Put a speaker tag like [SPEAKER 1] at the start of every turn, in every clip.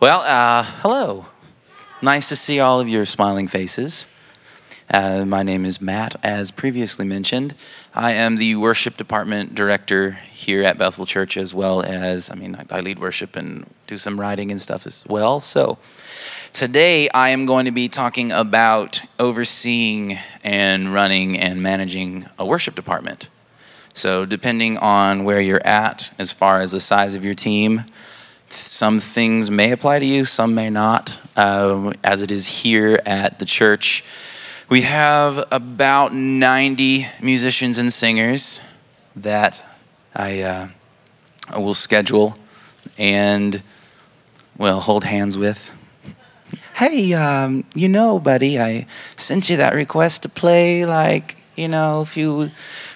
[SPEAKER 1] Well, uh, hello. Nice to see all of your smiling faces. Uh, my name is Matt, as previously mentioned. I am the worship department director here at Bethel Church, as well as, I mean, I, I lead worship and do some writing and stuff as well. So today I am going to be talking about overseeing and running and managing a worship department. So, depending on where you're at as far as the size of your team, some things may apply to you, some may not. Um, as it is here at the church, we have about 90 musicians and singers that I, uh, I will schedule and, well, hold hands with. Hey, um, you know, buddy, I sent you that request to play like, you know, a few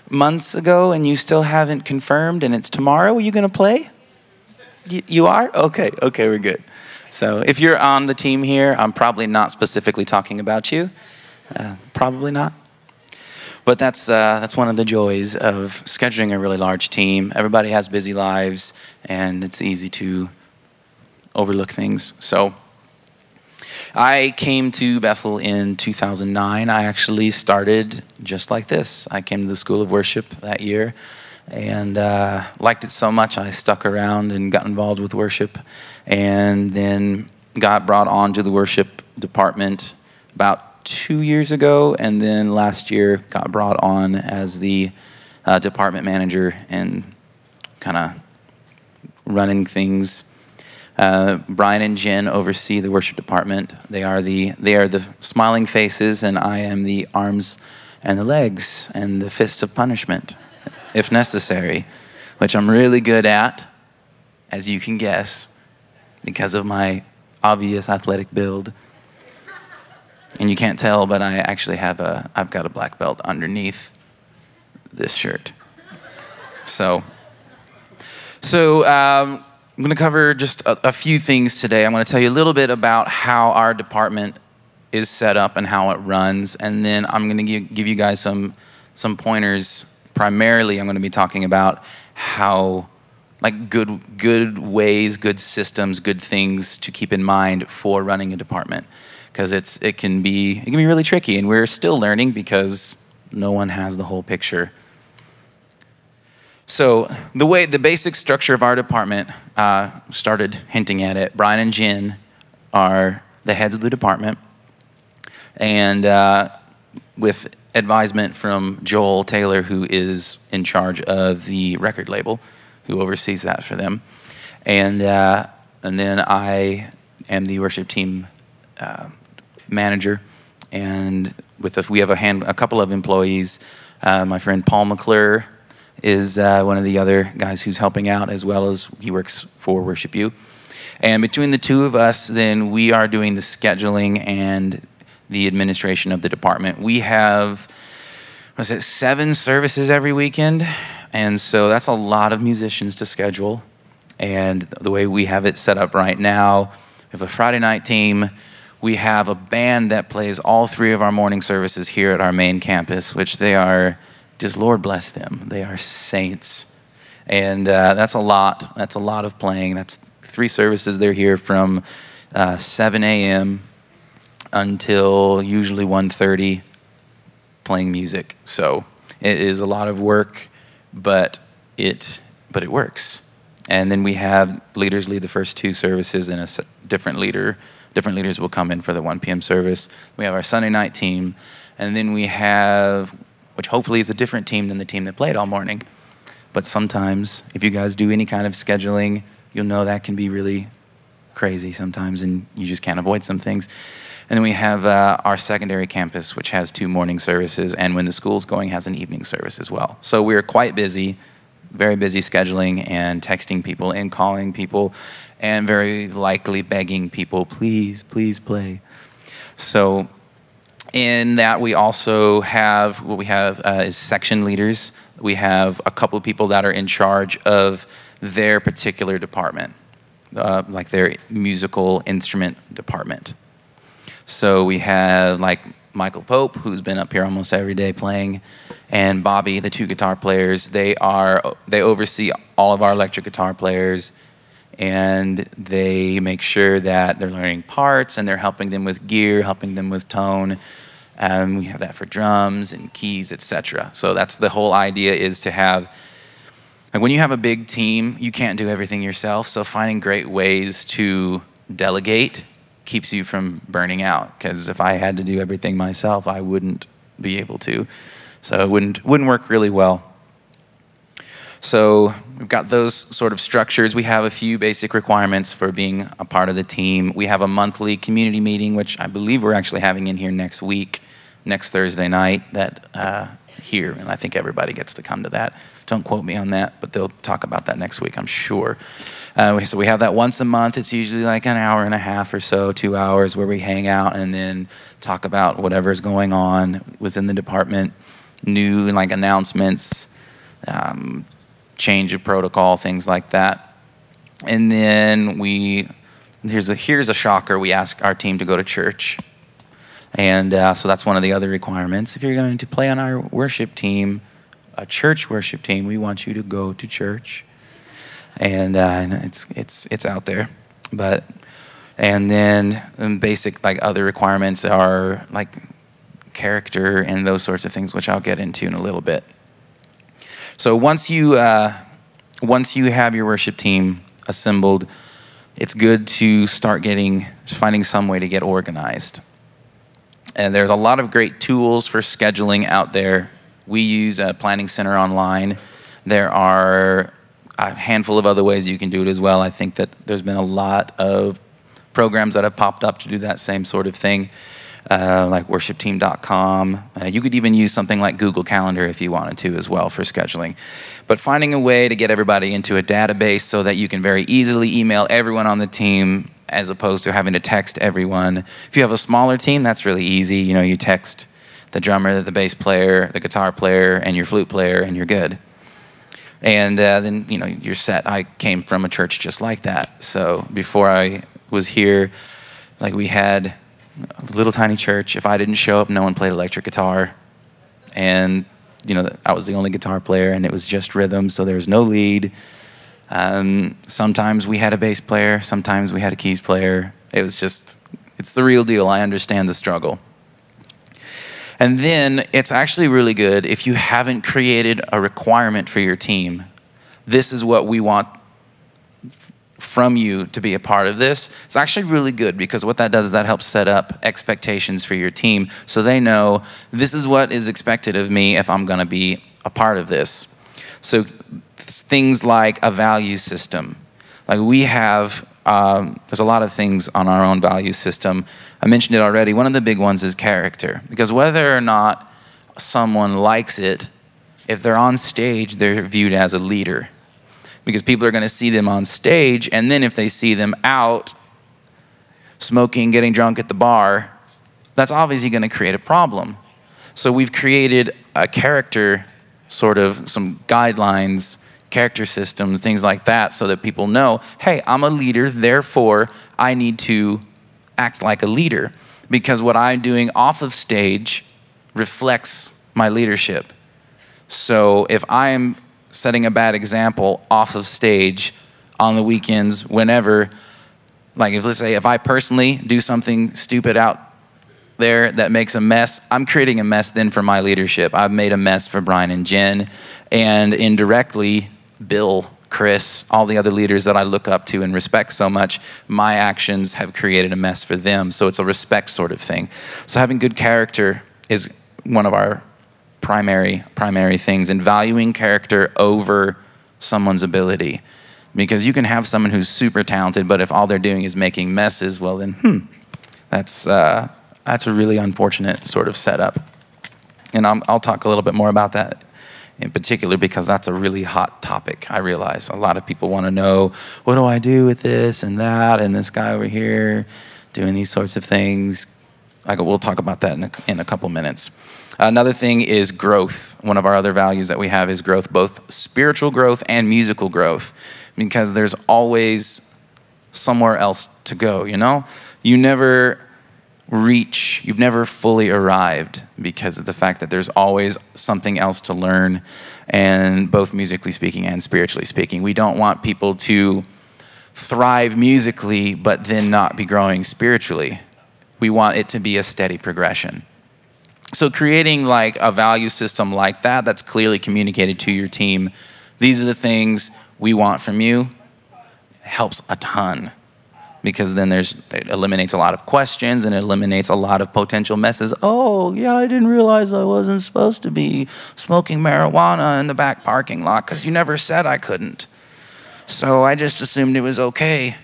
[SPEAKER 1] months ago and you still haven't confirmed and it's tomorrow. Are you going to play? You, are? Okay, okay, we're good. So if you're on the team here, I'm probably not specifically talking about you. Uh, probably not. But that's, uh, that's one of the joys of scheduling a really large team. Everybody has busy lives, and it's easy to overlook things. So I came to Bethel in 2009. I actually started just like this. I came to the School of Worship that year and uh, liked it so much I stuck around and got involved with worship, and then got brought on to the worship department about two years ago, and then last year got brought on as the uh, department manager and kind of running things. Uh, Brian and Jen oversee the worship department. They are the they are the smiling faces, and I am the arms and the legs and the fists of punishment if necessary, which I'm really good at, as you can guess, because of my obvious athletic build. And you can't tell, but I actually have a, I've got a black belt underneath this shirt. So, so um, I'm going to cover just a, a few things today. I'm going to tell you a little bit about how our department is set up and how it runs, and then I'm going to give, give you guys some some pointers primarily I'm going to be talking about how like good good ways, good systems, good things to keep in mind for running a department because it's it can be it can be really tricky and we're still learning because no one has the whole picture. So the way the basic structure of our department uh, started hinting at it. Brian and Jen are the heads of the department, and uh, with advisement from Joel Taylor, who is in charge of the record label, who oversees that for them. And, uh, and then I am the worship team uh, manager. And with a, we have a, hand, a couple of employees. Uh, my friend Paul McClure is uh, one of the other guys who's helping out, as well as he works for Worship U. And between the two of us, then we are doing the scheduling and the administration of the department. We have, was it seven services every weekend? And so that's a lot of musicians to schedule. And the way we have it set up right now, we have a Friday night team. We have a band that plays all three of our morning services here at our main campus, which they are just, Lord bless them. They are saints. And uh, that's a lot. That's a lot of playing. That's three services. They're here from uh, 7 a.m until usually 1.30 playing music. So it is a lot of work, but it, but it works. And then we have leaders lead the first two services, and a different leader, different leaders will come in for the 1 p.m. service. We have our Sunday night team, and then we have, which hopefully is a different team than the team that played all morning. But sometimes, if you guys do any kind of scheduling, you'll know that can be really crazy sometimes, and you just can't avoid some things. And then we have uh, our secondary campus, which has two morning services, and when the school's going, has an evening service as well. So we're quite busy, very busy scheduling and texting people and calling people, and very likely begging people, please, please play. So in that, we also have what we have uh, is section leaders. We have a couple of people that are in charge of their particular department, uh, like their musical instrument department. So we have like Michael Pope, who's been up here almost every day playing, and Bobby, the two guitar players. They are they oversee all of our electric guitar players, and they make sure that they're learning parts and they're helping them with gear, helping them with tone. Um, we have that for drums and keys, etc. So that's the whole idea is to have like when you have a big team, you can't do everything yourself. So finding great ways to delegate keeps you from burning out. Because if I had to do everything myself, I wouldn't be able to. So it wouldn't wouldn't work really well. So we've got those sort of structures. We have a few basic requirements for being a part of the team. We have a monthly community meeting, which I believe we're actually having in here next week, next Thursday night. That uh, here, and I think everybody gets to come to that. Don't quote me on that, but they'll talk about that next week, I'm sure. Uh, so we have that once a month. It's usually like an hour and a half or so, two hours, where we hang out and then talk about whatever's going on within the department, new like announcements, um, change of protocol, things like that. And then we here's a here's a shocker. We ask our team to go to church, and uh, so that's one of the other requirements. If you're going to play on our worship team, a church worship team, we want you to go to church, and, uh, it's it's it's out there, but and then um, basic like other requirements are like character and those sorts of things, which I'll get into in a little bit. So once you uh, once you have your worship team assembled, it's good to start getting finding some way to get organized. And there's a lot of great tools for scheduling out there we use a Planning Center online. There are a handful of other ways you can do it as well. I think that there's been a lot of programs that have popped up to do that same sort of thing, uh, like worshipteam.com. Uh, you could even use something like Google Calendar if you wanted to as well for scheduling. But finding a way to get everybody into a database so that you can very easily email everyone on the team as opposed to having to text everyone. If you have a smaller team, that's really easy. You know, you text the drummer, the bass player, the guitar player, and your flute player, and you're good. And uh, then, you know, you're set. I came from a church just like that. So before I was here, like we had a little tiny church. If I didn't show up, no one played electric guitar. And, you know, I was the only guitar player, and it was just rhythm, so there was no lead. Um, sometimes we had a bass player, sometimes we had a keys player. It was just, it's the real deal. I understand the struggle. And then it's actually really good if you haven't created a requirement for your team. This is what we want from you to be a part of this. It's actually really good because what that does is that helps set up expectations for your team so they know this is what is expected of me if I'm going to be a part of this. So things like a value system. Like we have um, there's a lot of things on our own value system. I mentioned it already. One of the big ones is character, because whether or not someone likes it, if they're on stage, they're viewed as a leader. Because people are going to see them on stage, and then if they see them out smoking, getting drunk at the bar, that's obviously going to create a problem. So we've created a character sort of some guidelines character systems, things like that, so that people know, hey, I'm a leader, therefore I need to act like a leader because what I'm doing off of stage reflects my leadership. So if I'm setting a bad example off of stage on the weekends, whenever, like if let's say if I personally do something stupid out there that makes a mess, I'm creating a mess then for my leadership. I've made a mess for Brian and Jen, and indirectly, Bill, Chris, all the other leaders that I look up to and respect so much, my actions have created a mess for them. So it's a respect sort of thing. So having good character is one of our primary primary things and valuing character over someone's ability. Because you can have someone who's super talented, but if all they're doing is making messes, well then, hmm, that's uh, that's a really unfortunate sort of setup. And I'll, I'll talk a little bit more about that in particular because that's a really hot topic. I realize a lot of people want to know what do I do with this and that and this guy over here doing these sorts of things. I, we'll talk about that in a, in a couple minutes. Another thing is growth. One of our other values that we have is growth, both spiritual growth and musical growth, because there's always somewhere else to go, you know? You never reach, you've never fully arrived because of the fact that there's always something else to learn, and both musically speaking and spiritually speaking. We don't want people to thrive musically but then not be growing spiritually. We want it to be a steady progression. So, creating like a value system like that, that's clearly communicated to your team. These are the things we want from you, helps a ton because then there's it eliminates a lot of questions and it eliminates a lot of potential messes. Oh, yeah, I didn't realize I wasn't supposed to be smoking marijuana in the back parking lot because you never said I couldn't. So I just assumed it was okay.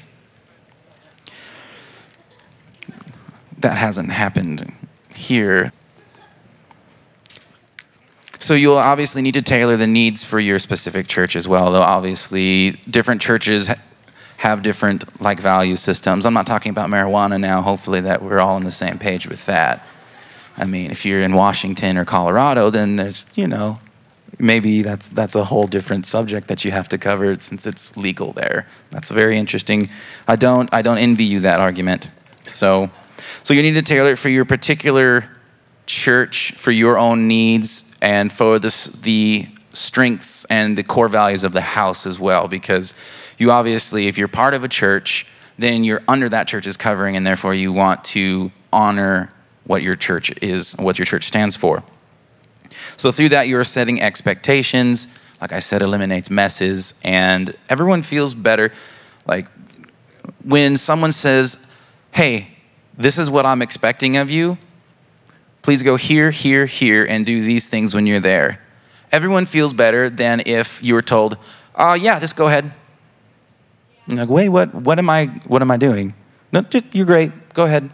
[SPEAKER 1] That hasn't happened here. So you'll obviously need to tailor the needs for your specific church as well. Though obviously different churches have different like value systems. I'm not talking about marijuana now. Hopefully that we're all on the same page with that. I mean, if you're in Washington or Colorado, then there's you know maybe that's that's a whole different subject that you have to cover since it's legal there. That's very interesting. I don't I don't envy you that argument. So so you need to tailor it for your particular church, for your own needs, and for this, the strengths and the core values of the house as well. Because you obviously, if you're part of a church, then you're under that church's covering, and therefore you want to honor what your church is, what your church stands for. So through that, you're setting expectations. Like I said, eliminates messes, and everyone feels better. Like when someone says, "Hey, this is what I'm expecting of you," Please go here, here, here, and do these things when you're there. Everyone feels better than if you were told, uh, yeah, just go ahead. And like, wait, what, what, am I, what am I doing? No, you're great, go ahead.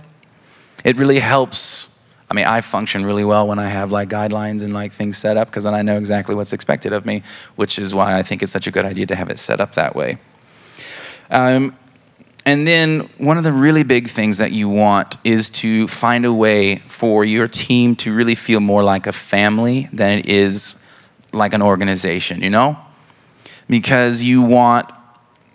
[SPEAKER 1] It really helps. I mean, I function really well when I have like guidelines and like things set up because then I know exactly what's expected of me, which is why I think it's such a good idea to have it set up that way. Um, and then one of the really big things that you want is to find a way for your team to really feel more like a family than it is like an organization, you know? Because you want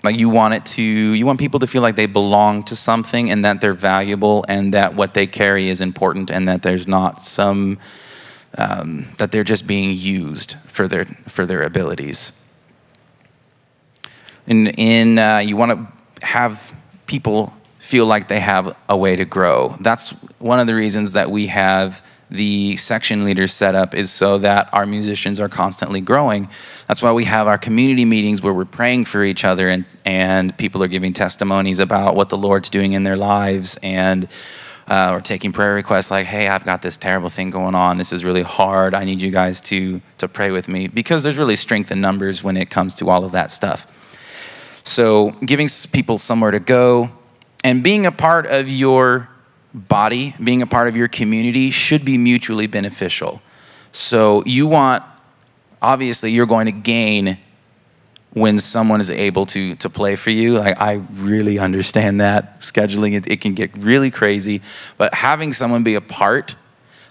[SPEAKER 1] like you want it to you want people to feel like they belong to something and that they're valuable and that what they carry is important and that there's not some um, that they're just being used for their for their abilities. And in uh, you want to have people feel like they have a way to grow. That's one of the reasons that we have the section leaders set up is so that our musicians are constantly growing. That's why we have our community meetings where we're praying for each other and, and people are giving testimonies about what the Lord's doing in their lives and uh, or taking prayer requests like, hey, I've got this terrible thing going on. This is really hard. I need you guys to, to pray with me because there's really strength in numbers when it comes to all of that stuff. So, giving people somewhere to go and being a part of your body, being a part of your community should be mutually beneficial. So, you want, obviously, you're going to gain when someone is able to to play for you like i really understand that scheduling it, it can get really crazy but having someone be a part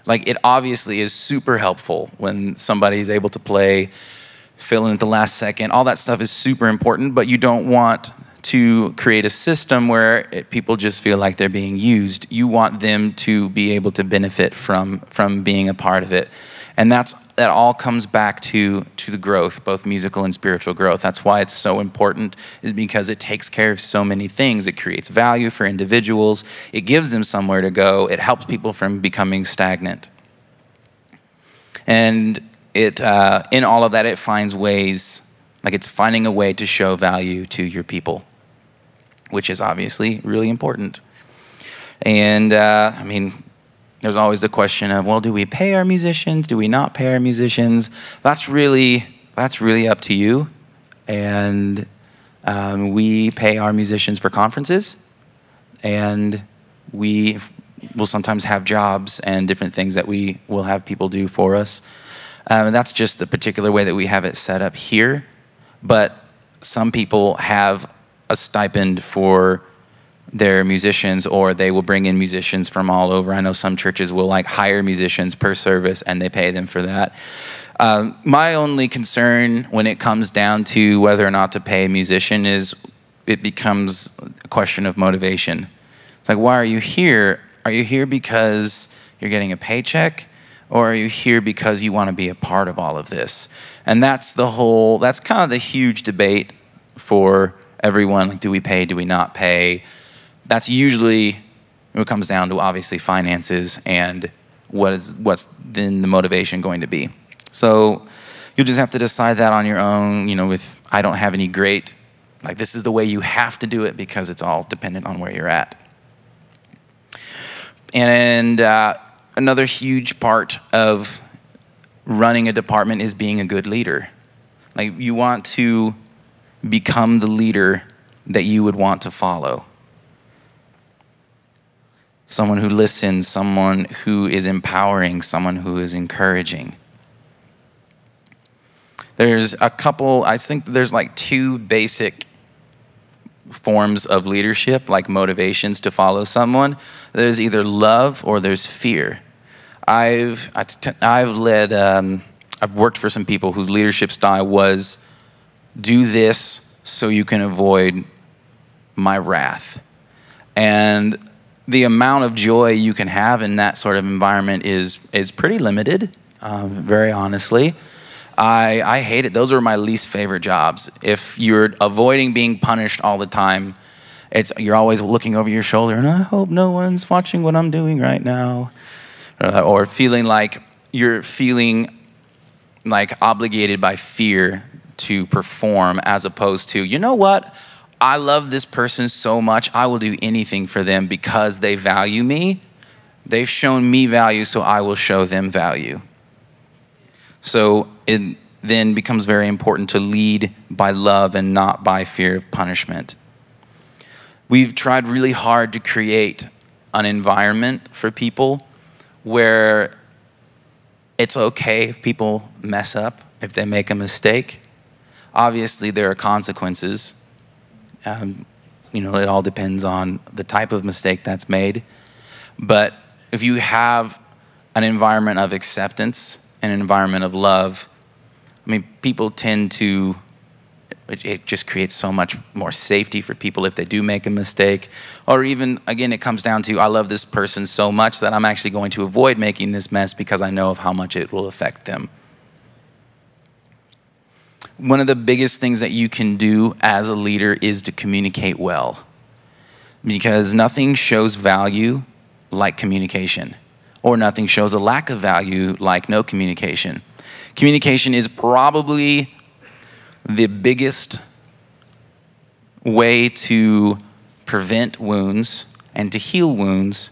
[SPEAKER 1] like it obviously is super helpful when somebody is able to play fill in at the last second. All that stuff is super important, but you don't want to create a system where it, people just feel like they're being used. You want them to be able to benefit from from being a part of it. And that's that all comes back to to the growth, both musical and spiritual growth. That's why it's so important is because it takes care of so many things. It creates value for individuals. It gives them somewhere to go. It helps people from becoming stagnant. And it, uh, in all of that, it finds ways, like it's finding a way to show value to your people, which is obviously really important. And uh, I mean, there's always the question of, well, do we pay our musicians? Do we not pay our musicians? That's really, that's really up to you. And um, we pay our musicians for conferences, and we will sometimes have jobs and different things that we will have people do for us. Um, and that's just the particular way that we have it set up here. But some people have a stipend for their musicians or they will bring in musicians from all over. I know some churches will like hire musicians per service and they pay them for that. Uh, my only concern when it comes down to whether or not to pay a musician is it becomes a question of motivation. It's like, why are you here? Are you here because you're getting a paycheck? or are you here because you want to be a part of all of this? And that's the whole, that's kind of the huge debate for everyone like, do we pay, do we not pay? That's usually it comes down to obviously finances and what is what's then the motivation going to be. So you'll just have to decide that on your own. You know, with I don't have any great like this is the way you have to do it because it's all dependent on where you're at. And uh, another huge part of running a department is being a good leader. Like you want to become the leader that you would want to follow. Someone who listens, someone who is empowering, someone who is encouraging. There's a couple, I think there's like two basic forms of leadership, like motivations to follow someone. There's either love or there's fear. I've, I've led, um, I've worked for some people whose leadership style was do this so you can avoid my wrath. And the amount of joy you can have in that sort of environment is, is pretty limited, um, very honestly. I, I hate it. Those are my least favorite jobs. If you're avoiding being punished all the time, it's, you're always looking over your shoulder, and I hope no one's watching what I'm doing right now. Uh, or feeling like you're feeling like obligated by fear to perform as opposed to, you know what? I love this person so much, I will do anything for them because they value me. They've shown me value, so I will show them value. So it then becomes very important to lead by love and not by fear of punishment. We've tried really hard to create an environment for people where it's okay if people mess up, if they make a mistake. Obviously, there are consequences. Um, you know, it all depends on the type of mistake that's made. But if you have an environment of acceptance an environment of love, I mean, people tend to, it just creates so much more safety for people if they do make a mistake. Or even, again, it comes down to, I love this person so much that I'm actually going to avoid making this mess because I know of how much it will affect them. One of the biggest things that you can do as a leader is to communicate well. Because nothing shows value like communication or nothing shows a lack of value like no communication. Communication is probably the biggest way to prevent wounds and to heal wounds.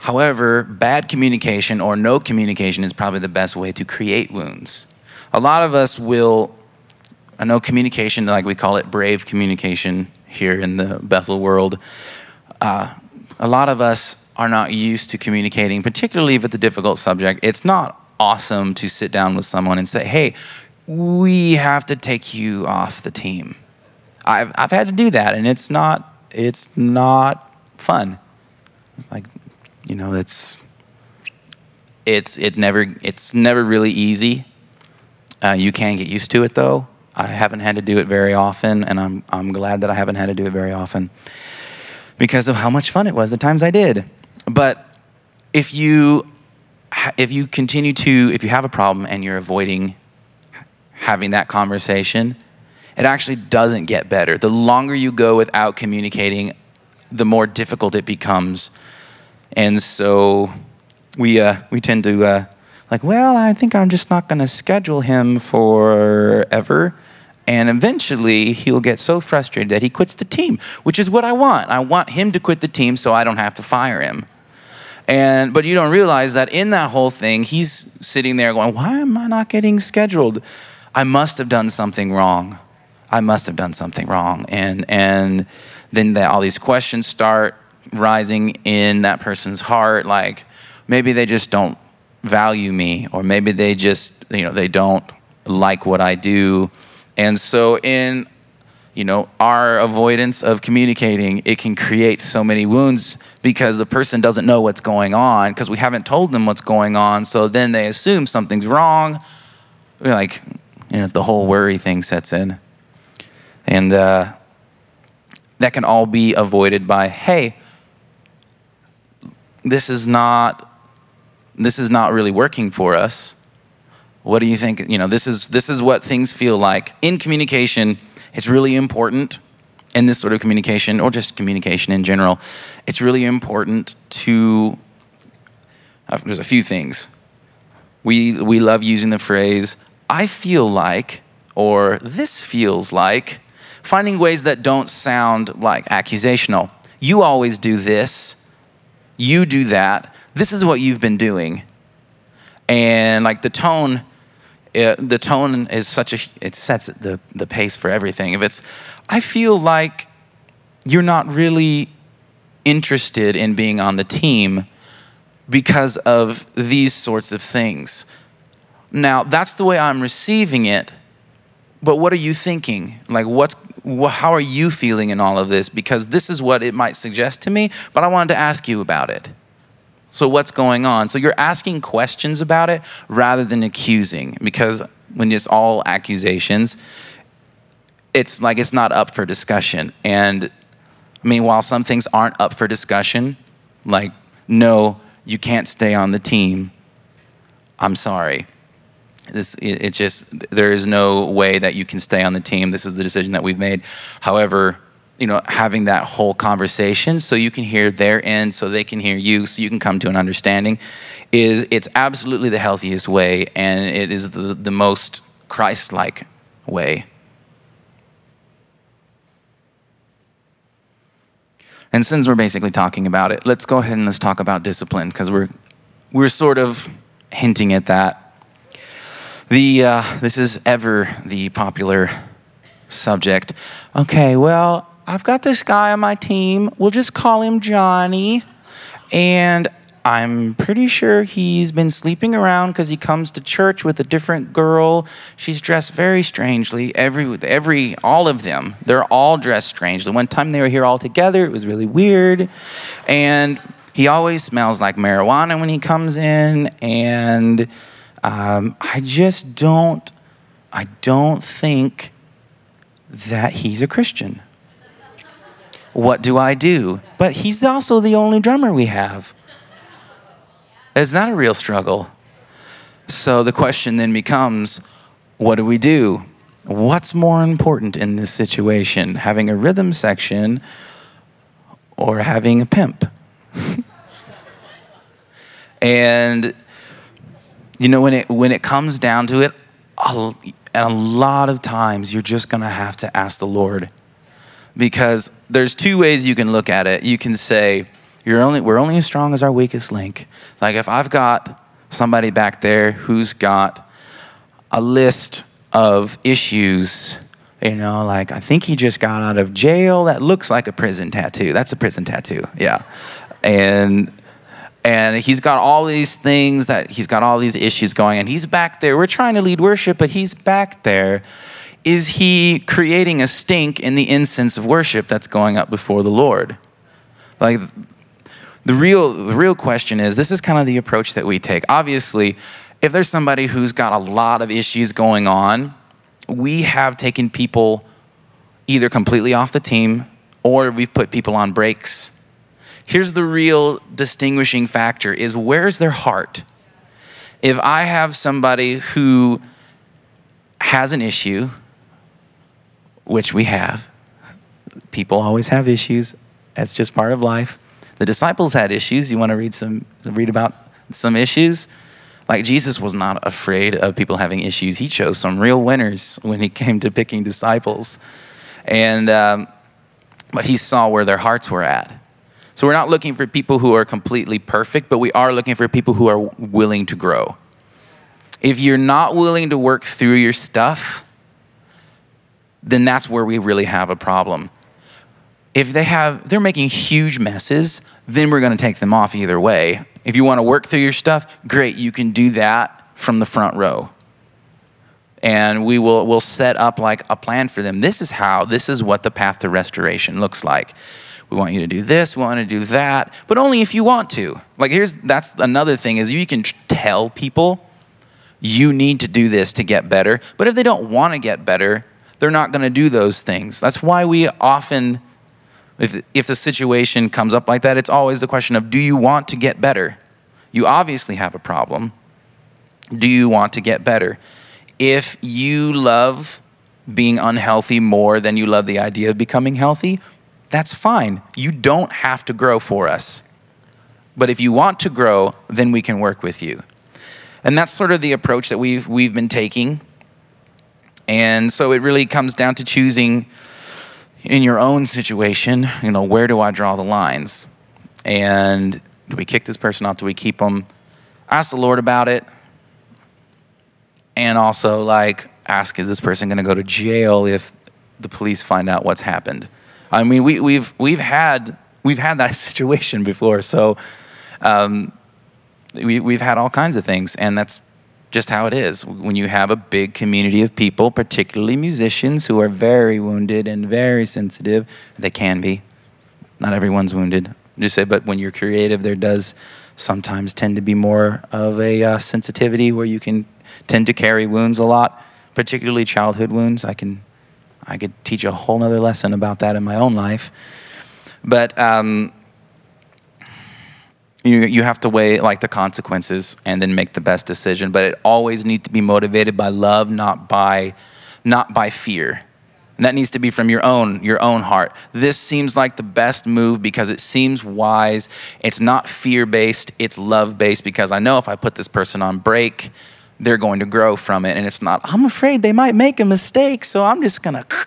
[SPEAKER 1] However, bad communication or no communication is probably the best way to create wounds. A lot of us will, I know communication, like we call it brave communication here in the Bethel world. Uh, a lot of us are not used to communicating, particularly if it's a difficult subject, it's not awesome to sit down with someone and say, hey, we have to take you off the team. I've, I've had to do that, and it's not, it's not fun. It's like, you know, it's, it's, it never, it's never really easy. Uh, you can get used to it, though. I haven't had to do it very often, and I'm, I'm glad that I haven't had to do it very often because of how much fun it was the times I did. But if you if you continue to if you have a problem and you're avoiding having that conversation, it actually doesn't get better. The longer you go without communicating, the more difficult it becomes. And so we uh, we tend to uh, like, well, I think I'm just not going to schedule him forever. And eventually, he'll get so frustrated that he quits the team, which is what I want. I want him to quit the team so I don't have to fire him. And but you don't realize that in that whole thing, he's sitting there going, "Why am I not getting scheduled? I must have done something wrong. I must have done something wrong." And and then the, all these questions start rising in that person's heart, like maybe they just don't value me, or maybe they just you know they don't like what I do. And so in you know, our avoidance of communicating, it can create so many wounds because the person doesn't know what's going on because we haven't told them what's going on. So then they assume something's wrong. We're like, you know, the whole worry thing sets in. And uh, that can all be avoided by, hey, this is not this is not really working for us. What do you think? You know, this is this is what things feel like in communication it's really important in this sort of communication, or just communication in general, it's really important to. Uh, there's a few things. We, we love using the phrase, I feel like, or this feels like, finding ways that don't sound like accusational. You always do this, you do that, this is what you've been doing. And like the tone, it, the tone is such a, it sets the, the pace for everything. If it's, I feel like you're not really interested in being on the team because of these sorts of things. Now, that's the way I'm receiving it, but what are you thinking? Like, what's, how are you feeling in all of this? Because this is what it might suggest to me, but I wanted to ask you about it. So, what's going on? So, you're asking questions about it rather than accusing, because when it's all accusations, it's like it's not up for discussion. And I mean, while some things aren't up for discussion, like, no, you can't stay on the team, I'm sorry. This, it, it just, there is no way that you can stay on the team. This is the decision that we've made. However, you know, having that whole conversation so you can hear their end, so they can hear you, so you can come to an understanding, is it's absolutely the healthiest way, and it is the, the most Christ-like way. And since we're basically talking about it, let's go ahead and let's talk about discipline because we're we're sort of hinting at that. The uh, this is ever the popular subject. Okay, well, I've got this guy on my team. We'll just call him Johnny. And I'm pretty sure he's been sleeping around because he comes to church with a different girl. She's dressed very strangely. Every, every, all of them, they're all dressed strangely. One time they were here all together, it was really weird. And he always smells like marijuana when he comes in. And um, I just don't, I don't think that he's a Christian. What do I do? But he's also the only drummer we have. It's not a real struggle. So the question then becomes what do we do? What's more important in this situation, having a rhythm section or having a pimp? and you know when it when it comes down to it, a, a lot of times you're just going to have to ask the Lord because there's two ways you can look at it. You can say, you're only, we're only as strong as our weakest link. Like if I've got somebody back there who's got a list of issues, you know, like I think he just got out of jail. That looks like a prison tattoo. That's a prison tattoo, yeah. And and he's got all these things that he's got all these issues going, and he's back there. We're trying to lead worship, but he's back there is he creating a stink in the incense of worship that's going up before the Lord? Like the real the real question is this is kind of the approach that we take. Obviously, if there's somebody who's got a lot of issues going on, we have taken people either completely off the team or we've put people on breaks. Here's the real distinguishing factor is where's their heart? If I have somebody who has an issue, which we have. People always have issues. That's just part of life. The disciples had issues. You want to read some read about some issues? Like Jesus was not afraid of people having issues. He chose some real winners when he came to picking disciples, and um, but he saw where their hearts were at. So we're not looking for people who are completely perfect, but we are looking for people who are willing to grow. If you're not willing to work through your stuff, then that's where we really have a problem. If they have, they're making huge messes, then we're going to take them off either way. If you want to work through your stuff, great, you can do that from the front row. And we will we'll set up like a plan for them. This is how, this is what the path to restoration looks like. We want you to do this, we want to do that, but only if you want to. Like here's that's another thing is you can tell people you need to do this to get better, but if they don't want to get better, they're not going to do those things. That's why we often, if, if the situation comes up like that, it's always the question of do you want to get better? You obviously have a problem. Do you want to get better? If you love being unhealthy more than you love the idea of becoming healthy, that's fine. You don't have to grow for us. But if you want to grow, then we can work with you. And that's sort of the approach that we've, we've been taking. And so it really comes down to choosing in your own situation, you know, where do I draw the lines? And do we kick this person off? Do we keep them? Ask the Lord about it. And also, like, ask is this person going to go to jail if the police find out what's happened? I mean, we, we've, we've, had, we've had that situation before. So um, we, we've had all kinds of things. And that's just how it is. When you have a big community of people, particularly musicians who are very wounded and very sensitive, they can be. Not everyone's wounded. Just say, but when you're creative, there does sometimes tend to be more of a uh, sensitivity where you can tend to carry wounds a lot, particularly childhood wounds. I can, I could teach a whole other lesson about that in my own life. But um, you, you have to weigh like the consequences and then make the best decision but it always needs to be motivated by love not by not by fear. And that needs to be from your own your own heart. This seems like the best move because it seems wise. It's not fear based it's love based because i know if i put this person on break they're going to grow from it and it's not i'm afraid they might make a mistake so i'm just going to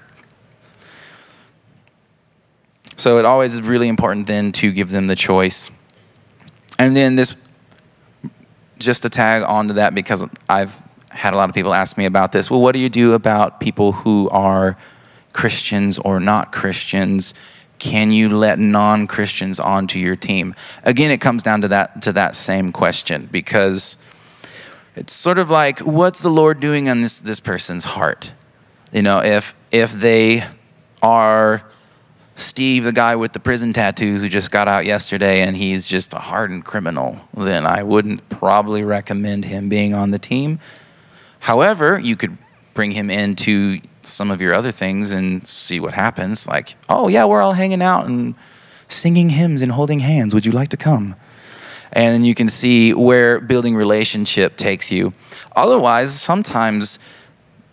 [SPEAKER 1] so it always is really important then to give them the choice and then this, just to tag onto that, because I've had a lot of people ask me about this. Well, what do you do about people who are Christians or not Christians? Can you let non-Christians onto your team? Again, it comes down to that to that same question because it's sort of like what's the Lord doing on this this person's heart? You know, if if they are Steve, the guy with the prison tattoos who just got out yesterday and he's just a hardened criminal, then I wouldn't probably recommend him being on the team. However, you could bring him into some of your other things and see what happens. Like, oh, yeah, we're all hanging out and singing hymns and holding hands. Would you like to come? And you can see where building relationship takes you. Otherwise, sometimes,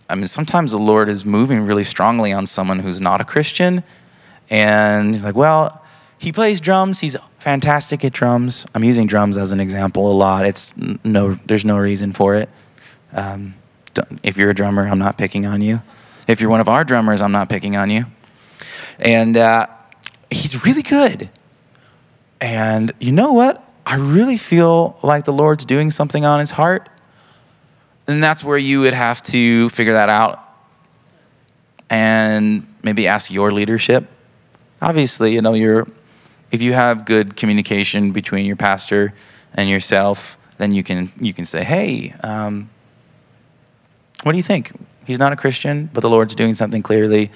[SPEAKER 1] I mean, sometimes the Lord is moving really strongly on someone who's not a Christian and he's like, well, he plays drums. He's fantastic at drums. I'm using drums as an example a lot. It's no, there's no reason for it. Um, if you're a drummer, I'm not picking on you. If you're one of our drummers, I'm not picking on you. And uh, he's really good. And you know what? I really feel like the Lord's doing something on his heart. And that's where you would have to figure that out and maybe ask your leadership obviously, you know, you're, if you have good communication between your pastor and yourself, then you can, you can say, hey, um, what do you think? He's not a Christian, but the Lord's doing something clearly.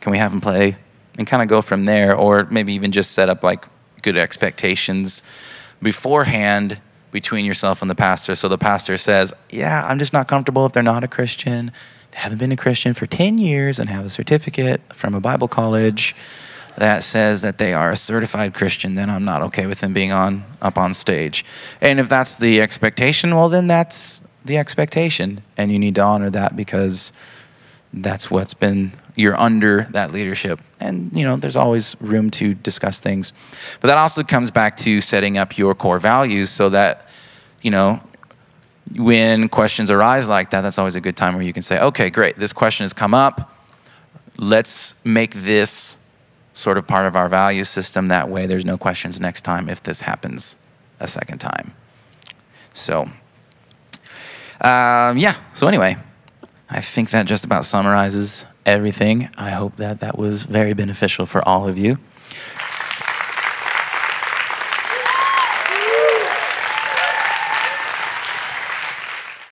[SPEAKER 1] Can we have him play? And kind of go from there, or maybe even just set up like good expectations beforehand between yourself and the pastor. So the pastor says, Yeah, I'm just not comfortable if they're not a Christian. They haven't been a Christian for 10 years and have a certificate from a Bible college that says that they are a certified Christian, then I'm not okay with them being on up on stage. And if that's the expectation, well then that's the expectation and you need to honor that because that's what's been you're under that leadership. And you know, there's always room to discuss things. But that also comes back to setting up your core values so that you know, when questions arise like that, that's always a good time where you can say, okay, great, this question has come up. Let's make this sort of part of our value system. That way, there's no questions next time if this happens a second time. So, um, yeah, so anyway, I think that just about summarizes everything. I hope that that was very beneficial for all of you.